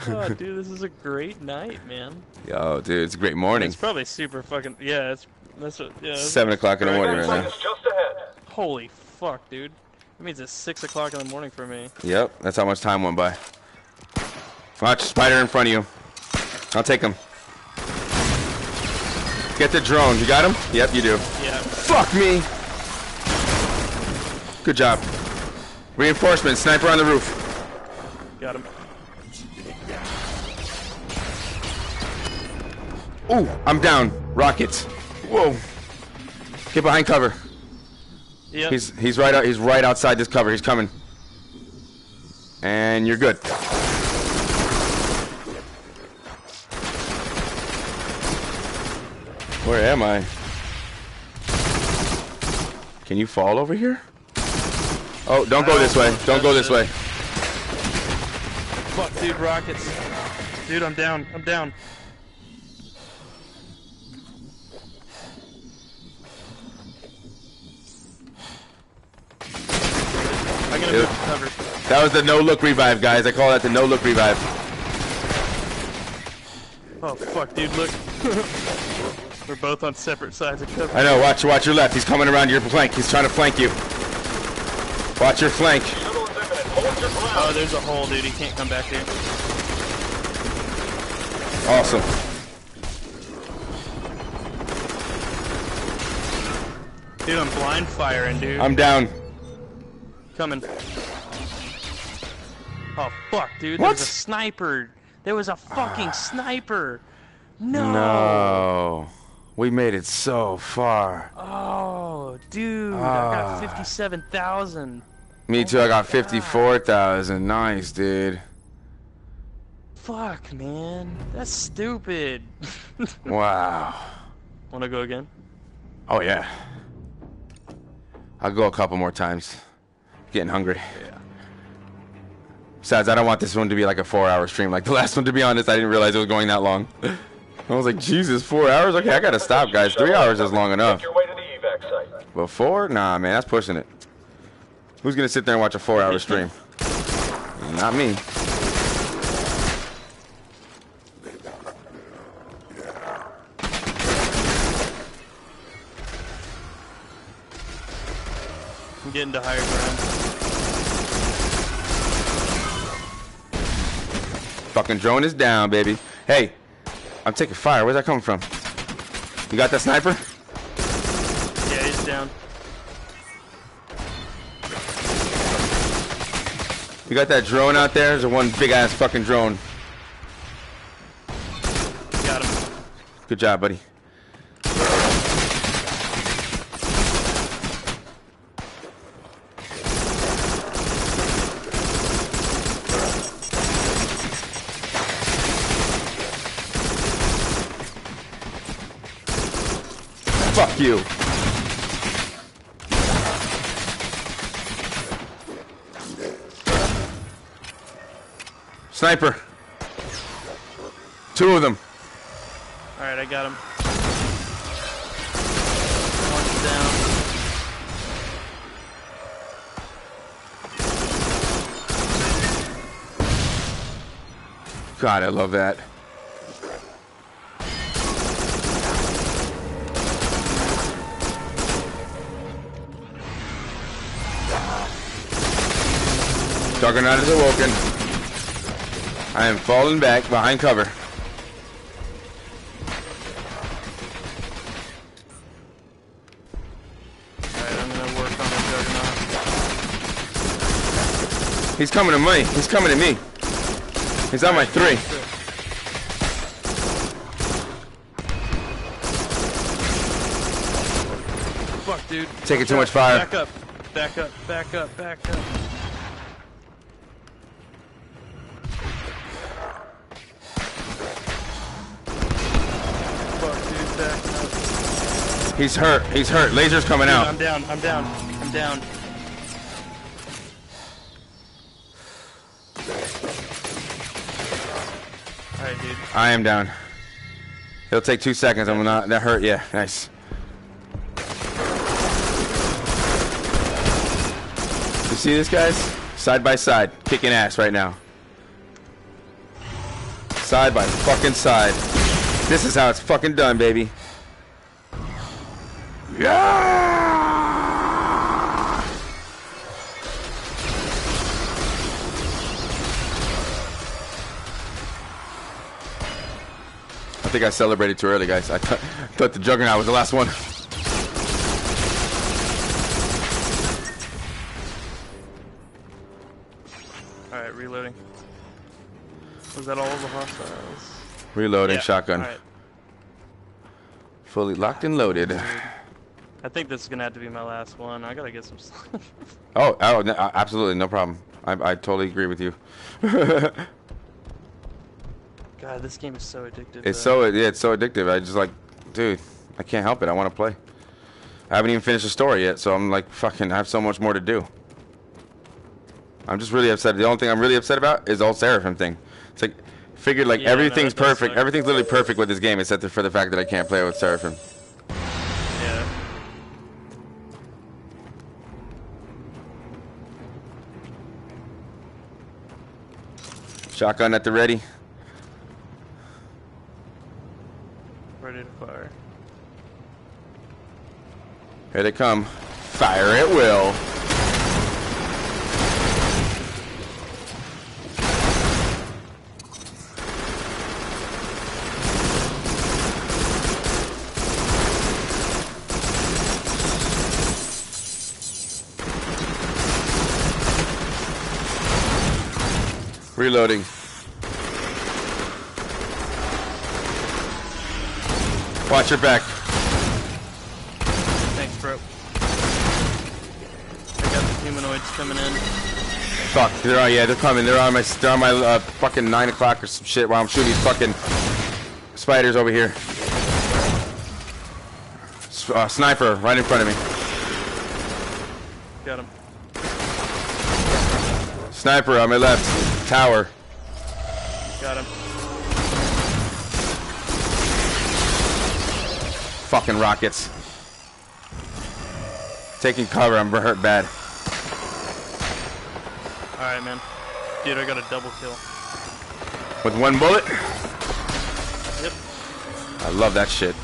Oh, dude, this is a great night, man. Yo, dude, it's a great morning. It's probably super fucking. Yeah, it's. That's what. Yeah. Seven o'clock in the morning right now. is just ahead. Holy fuck, dude. That means it's 6 o'clock in the morning for me. Yep, that's how much time went by. Watch, spider in front of you. I'll take him. Get the drone. You got him? Yep, you do. Yeah. Fuck me! Good job. Reinforcement, sniper on the roof. Got him. Ooh, I'm down. Rockets. Whoa. Get behind cover. Yep. He's he's right out he's right outside this cover. He's coming. And you're good. Where am I? Can you fall over here? Oh, don't go this way. Don't go this way. Fuck, dude, rockets. Dude, I'm down. I'm down. Gonna Dude. move to cover. That was the no look revive, guys. I call that the no look revive. Oh fuck, dude, look. We're both on separate sides of cover. I know. Watch, watch your left. He's coming around your flank. He's trying to flank you. Watch your flank. Tunnel is imminent. Hold your ground. Oh, there's a hole, dude. He can't come back here. Awesome. Dude, I'm blind firing, dude. I'm down. Coming. Oh fuck, dude. There was a sniper. There was a fucking sniper. No. No. We made it so far. Oh, dude. I Ah. got 57,000. Me too. I got 54,000. Nice, dude. Fuck, man. That's stupid. Wow. Wanna go again? Oh, yeah. I'll go a couple more times. Getting hungry. Yeah. Besides, I don't want this one to be like a four hour stream like the last one, to be honest. I didn't realize it was going that long. I was like, Jesus, four hours? Okay, I gotta stop, guys. Three hours is long enough. Make your way to the evac site. But four? Nah, man, that's pushing it. Who's gonna sit there and watch a four hour stream? Not me. I'm getting to higher ground. Fucking drone is down, baby. Hey, I'm taking fire. Where's that coming from? You got that sniper? Yeah, he's down. You got that drone out there? There's a one big ass fucking drone. Got him. Good job, buddy. Fuck you. Sniper. Two of them. Alright, I got him. One's down. God, I love that. Juggernaut is awoken. I am falling back behind cover. Alright, I'm gonna work on the juggernaut. He's coming to me. He's coming to me. He's on my three. Fuck, dude. Taking too much fire. Back up. Back up. Back up. Back up. He's hurt. He's hurt. Laser's coming Dude, out. I'm down. I'm down. I'm down. Alright, dude. I am down. It'll take two seconds. I'm not. That hurt. Yeah. Nice. You see this, guys? Side by side, kicking ass right now. Side by fucking side. This is how it's fucking done, baby. Yeah! I think I celebrated too early, guys. I th thought the Juggernaut was the last one. Alright, reloading. Was that all of the hostiles? Reloading yeah. shotgun. Right. Fully locked and loaded. I think this is gonna have to be my last one. I gotta get some sleep. Oh, oh, no, uh, absolutely, no problem. I, I totally agree with you. God, this game is so addictive. It's though. so yeah, it's so addictive. I just like, dude, I can't help it. I want to play. I haven't even finished the story yet, so I'm like, fucking, I have so much more to do. I'm just really upset. The only thing I'm really upset about is the whole Seraphim thing. It's like, figured like Yeah, everything's does perfect. suck. Everything's literally perfect with this game, except for the fact that I can't play with Seraphim. Shotgun at the ready. Ready to fire. Here they come. Fire at will. Reloading. Watch your back. Thanks, bro. I got the humanoids coming in. Fuck, they're on, yeah, they're coming. They're on my, they're on my uh, fucking nine o'clock or some shit while I'm shooting these fucking spiders over here. S- uh, sniper right in front of me. Got him. Sniper on my left. Tower. Got him. Fucking rockets. Taking cover. I'm hurt bad. Alright, man. Dude, I got a double kill. With one bullet. Yep. I love that shit.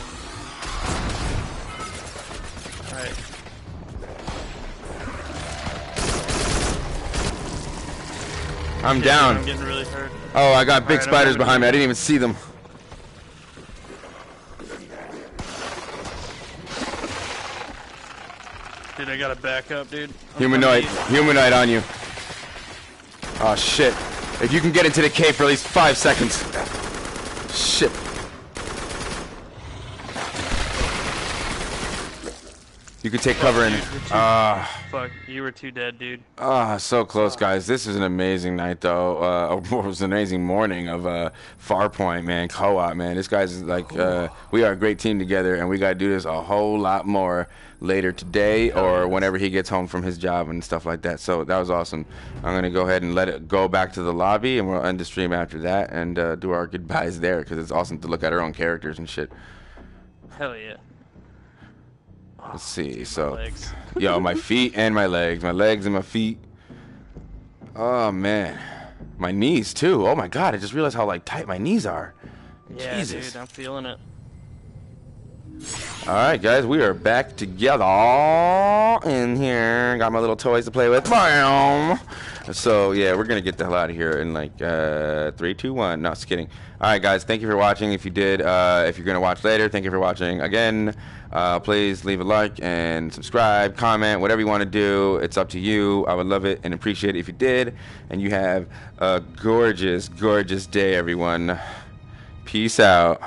I'm I'm down. getting really hurt. Oh, I got big Alright, I'm spiders behind me. I didn't even see them. Dude, I gotta back up, dude. I'm Humanoid. Humanoid on you. Oh shit. If you can get into the cave for at least five seconds. Shit. You could take cover in. dude, you're Ah. you. Fuck, you were too dead, dude. Ah, so close, guys. This is an amazing night, though. Uh, it was an amazing morning of uh, Farpoint, man. Co-op, man. This guy's like, uh, we are a great team together, and we got to do this a whole lot more later today or whenever he gets home from his job and stuff like that. So that was awesome. I'm gonna go ahead and let it go back to the lobby, and we'll end the stream after that and uh, do our goodbyes there because it's awesome to look at our own characters and shit. Hell yeah. Let's see. So. Legs. Yo, my feet and my legs. My legs and my feet. Oh man. My knees too. Oh my god, I just realized how like tight my knees are. Yeah, Jesus. dude, I'm feeling it. Alright guys, we are back together in here. Got my little toys to play with. Bam! So yeah, we're gonna get the hell out of here in like uh three, two, one. No, just kidding. Alright guys, thank you for watching. If you did, uh if you're gonna watch later, thank you for watching again. Uh, please leave a like and subscribe, comment, whatever you want to do. It's up to you. I would love it and appreciate it if you did. And you have a gorgeous, gorgeous day, everyone. Peace out.